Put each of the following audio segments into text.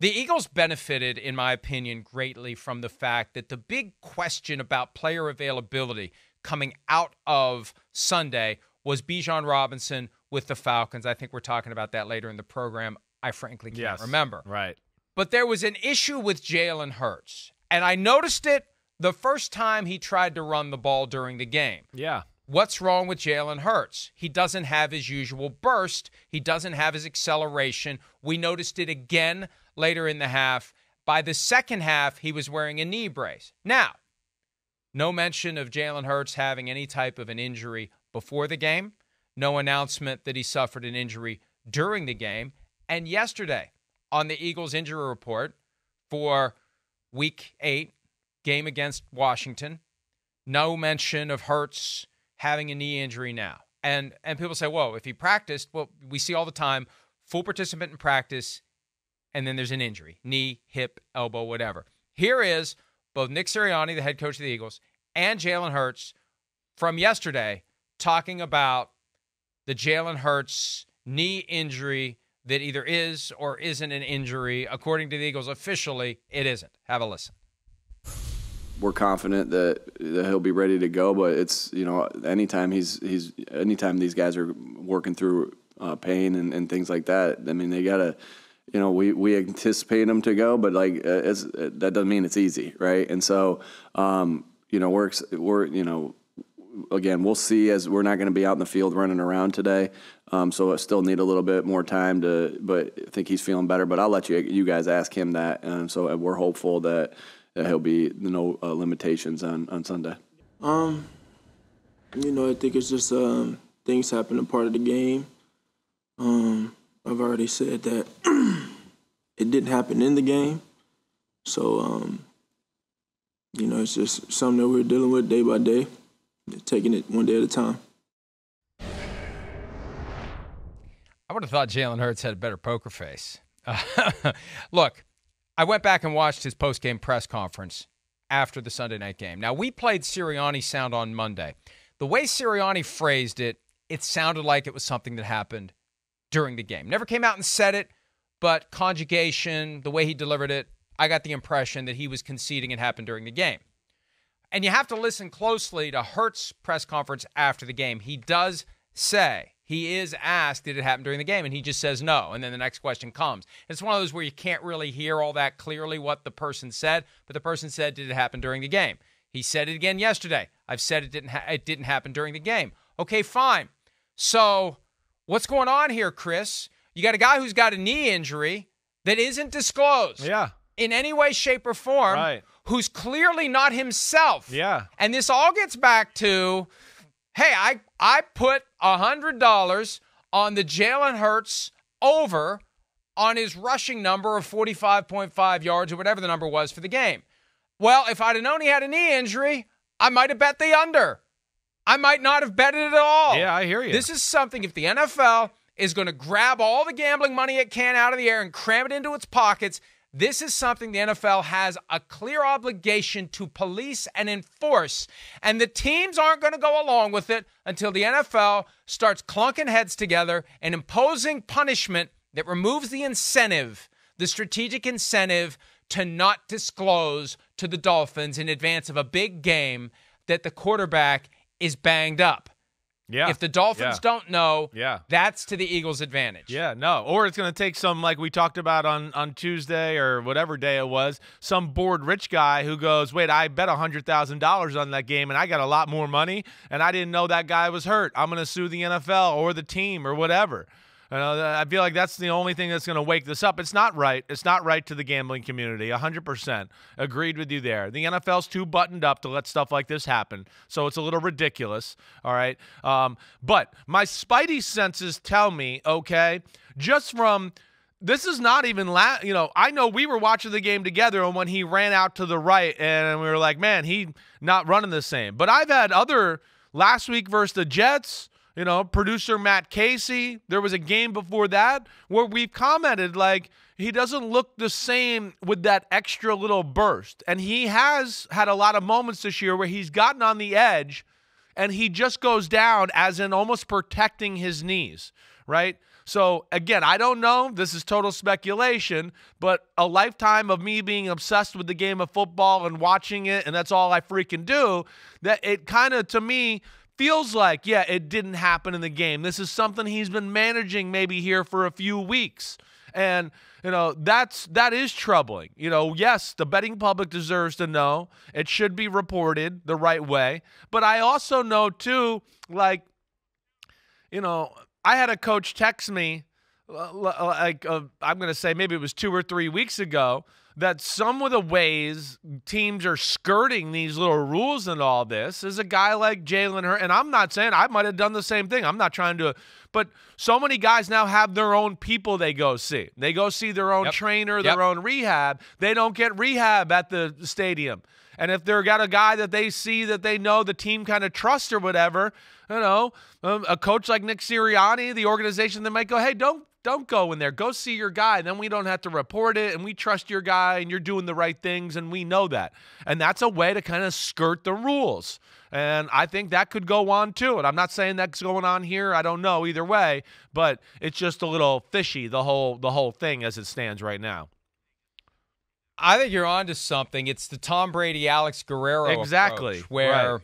The Eagles benefited, in my opinion, greatly from the fact that the big question about player availability coming out of Sunday was Bijan Robinson with the Falcons. I think we're talking about that later in the program. I frankly can't Yes. remember. Right. But there was an issue with Jalen Hurts, and I noticed it the first time he tried to run the ball during the game. Yeah. What's wrong with Jalen Hurts? He doesn't have his usual burst. He doesn't have his acceleration. We noticed it again later in the half. By the second half, he was wearing a knee brace. Now, no mention of Jalen Hurts having any type of an injury before the game. No announcement that he suffered an injury during the game. And yesterday, on the Eagles injury report for week eight, game against Washington, no mention of Hurts having a knee injury now. And and people say, whoa, if he practiced, well, we see all the time, full participant in practice, and then there's an injury, knee, hip, elbow, whatever. Here is both Nick Sirianni, the head coach of the Eagles, and Jalen Hurts from yesterday talking about the Jalen Hurts knee injury that either is or isn't an injury. According to the Eagles, officially, it isn't. Have a listen. we're confident that, that he'll be ready to go. But it's you know anytime he's he's anytime these guys are working through uh, pain and, and things like that. I mean they gotta you know we, we anticipate him to go, but like uh, it's, uh, that doesn't mean it's easy, right? And so um, you know we're we're you know again, we'll see as we're not going to be out in the field running around today. Um, so I still need a little bit more time to, but I think he's feeling better. But I'll let you you guys ask him that. Um, so we're hopeful that, that he'll be no uh, limitations on, on Sunday. Um, you know, I think it's just um, things happen a part of the game. Um, I've already said that it didn't happen in the game, so um, you know, it's just something that we're dealing with day by day, taking it one day at a time. I would have thought Jalen Hurts had a better poker face. look, I went back and watched his post-game press conference after the Sunday night game. Now, we played Sirianni sound on Monday. The way Sirianni phrased it, it sounded like it was something that happened during the game. Never came out and said it, but conjugation, the way he delivered it, I got the impression that he was conceding it happened during the game. And you have to listen closely to Hurts' press conference after the game. He does say, he is asked, did it happen during the game? And he just says no. And then the next question comes. It's one of those where you can't really hear all that clearly what the person said, but the person said, did it happen during the game? He said it again yesterday. I've said it didn't ha- it didn't happen during the game. Okay, fine. So, what's going on here, Chris? You got a guy who's got a knee injury that isn't disclosed Yeah. in any way, shape, or form, Right. who's clearly not himself. Yeah. And this all gets back to, hey, I I put a hundred dollars on the Jalen Hurts over on his rushing number of forty five point five yards or whatever the number was for the game. Well, if I'd have known he had a knee injury, I might have bet the under. I might not have betted it at all. Yeah, I hear you. This is something if the NFL is going to grab all the gambling money it can out of the air and cram it into its pockets, this is something the NFL has a clear obligation to police and enforce. And the teams aren't going to go along with it until the NFL starts clunking heads together and imposing punishment that removes the incentive, the strategic incentive to not disclose to the Dolphins in advance of a big game that the quarterback is banged up. yeah. If the Dolphins Yeah. don't know, Yeah. that's to the Eagles' advantage. Yeah, no. Or it's going to take some, like we talked about on, on Tuesday or whatever day it was, some bored rich guy who goes, wait, I bet $100,000 on that game and I got a lot more money and I didn't know that guy was hurt. I'm going to sue the NFL or the team or whatever. I feel like that's the only thing that's going to wake this up. It's not right. It's not right to the gambling community. 100%. Agreed with you there. The NFL's too buttoned up to let stuff like this happen. So it's a little ridiculous. All right. Um, but my spidey senses tell me, okay, just from this is not even la- you know i know we were watching the game together and when he ran out to the right and we were like man he not running the same but i've had other last week versus the jets you know producer matt casey there was a game before that where we've commented like he doesn't look the same with that extra little burst and he has had a lot of moments this year where he's gotten on the edge and he just goes down as in almost protecting his knees right So again, I don't know. This is total speculation, but a lifetime of me being obsessed with the game of football and watching it, and that's all I freaking do. That it kind of to me feels like, yeah, it didn't happen in the game. This is something he's been managing maybe here for a few weeks. And you know that's that is troubling. You know, yes, the betting public deserves to know. It should be reported the right way. But I also know too, like, you know, I had a coach text me, uh, like uh, I'm going to say maybe it was two or three weeks ago, that some of the ways teams are skirting these little rules and all this is a guy like Jalen Hurts. And I'm not saying I might have done the same thing. I'm not trying to, but so many guys now have their own people they go see. They go see their own Yep. trainer, their Yep. own rehab. They don't get rehab at the stadium. And if they've got a guy that they see that they know the team kind of trusts or whatever, you know, um, a coach like Nick Sirianni, the organization, they might go, hey, don't don't go in there. Go see your guy. Then we don't have to report it, and we trust your guy, and you're doing the right things, and we know that. And that's a way to kind of skirt the rules. And I think that could go on too. And I'm not saying that's going on here. I don't know either way, but it's just a little fishy the whole the whole thing as it stands right now. I think you're onto something. It's the Tom Brady, Alex Guerrero Exactly, approach, where right.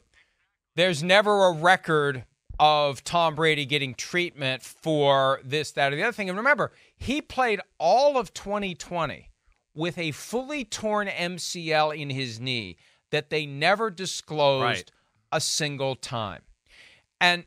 there's never a record of Tom Brady getting treatment for this, that, or the other thing. And remember, he played all of 2020 with a fully torn MCL in his knee that they never disclosed Right. a single time. And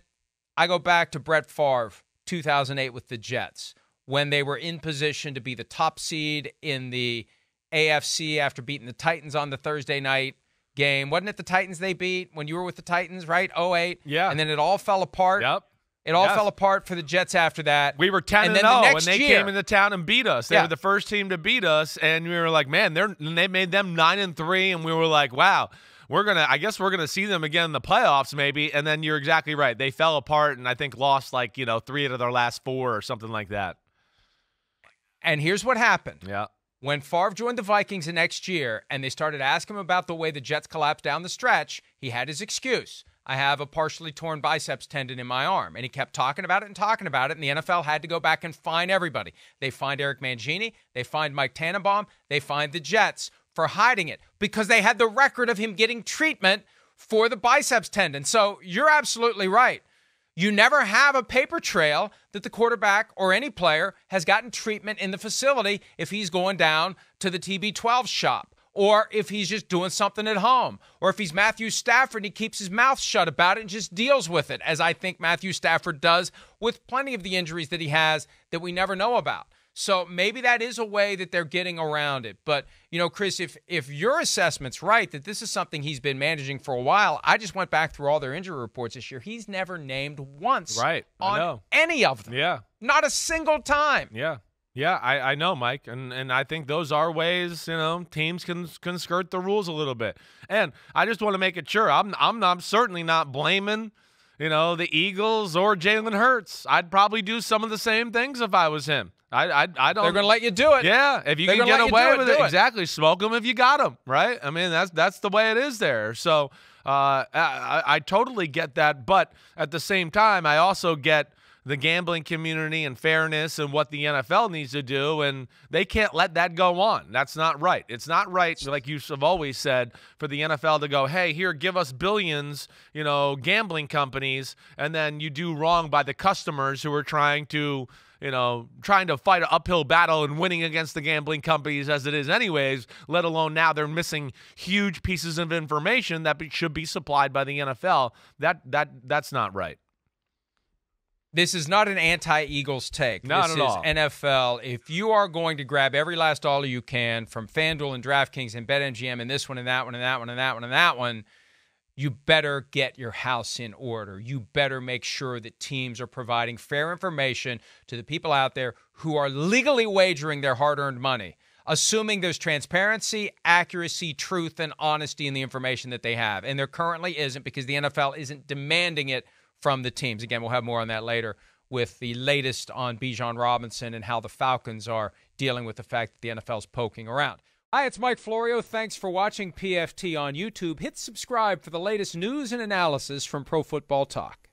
I go back to Brett Favre, 2008 with the Jets, when they were in position to be the top seed in the AFC after beating the Titans on the Thursday night game. Wasn't it the Titans they beat when you were with the Titans, right? 08. Yeah. And then it all fell apart. Yep. It all Yes. fell apart for the Jets after that. We were 10 and, then 0 the oh, and they year, came into town and beat us. They Yeah. were the first team to beat us and we were like, "Man, they're and they made them 9 and 3 and we were like, "Wow, we're going to I guess we're going to see them again in the playoffs maybe." And then you're exactly right. They fell apart and I think lost like, you know, 3 out of their last 4 or something like that. And here's what happened. Yeah. When Favre joined the Vikings the next year and they started asking him about the way the Jets collapsed down the stretch, he had his excuse. I have a partially torn biceps tendon in my arm. And he kept talking about it and talking about it. And the NFL had to go back and find everybody. They find Eric Mangini, they find Mike Tannenbaum, they find the Jets for hiding it because they had the record of him getting treatment for the biceps tendon. So you're absolutely right. You never have a paper trail that the quarterback or any player has gotten treatment in the facility if he's going down to the TB12 shop or if he's just doing something at home or if he's Matthew Stafford and he keeps his mouth shut about it and just deals with it, as I think Matthew Stafford does with plenty of the injuries that he has that we never know about. So maybe that is a way that they're getting around it. But you know, Chris, if if your assessment's right that this is something he's been managing for a while, I just went back through all their injury reports this year. He's never named once Right, I on know. any of them. Yeah. Not a single time. Yeah. Yeah, I, I know, Mike, and and I think those are ways you know teams can can skirt the rules a little bit. And I just want to make it sure I'm I'm not I'm certainly not blaming you know the Eagles or Jalen Hurts. I'd probably do some of the same things if I was him. I I, I don't. They're going to let you do it. Yeah, if you They're can get away it, with it, it. exactly. Smoke them if you got them, right? I mean, that's that's the way it is there. So uh, I, I I totally get that, but at the same time, I also get the gambling community and fairness and what the NFL needs to do, and they can't let that go on. That's not right. It's not right, like you have always said, for the NFL to go, hey, here, give us billions, you know, gambling companies, and then you do wrong by the customers who are trying to you know, trying to fight an uphill battle and winning against the gambling companies as it is, anyways, let alone now they're missing huge pieces of information that be, should be supplied by the NFL. That that that's not right. This is not an anti-Eagles take. Not this at is all. NFL. If you are going to grab every last dollar you can from FanDuel and DraftKings and BetMGM and this one and that one and that one and that one and that one, you better get your house in order. You better make sure that teams are providing fair information to the people out there who are legally wagering their hard-earned money, assuming there's transparency, accuracy, truth, and honesty in the information that they have. And there currently isn't because the NFL isn't demanding it from the teams. Again, we'll have more on that later with the latest on Bijan Robinson and how the Falcons are dealing with the fact that the NFL's poking around. Hi, it's Mike Florio. Thanks for watching PFT on YouTube. Hit subscribe for the latest news and analysis from Pro Football Talk.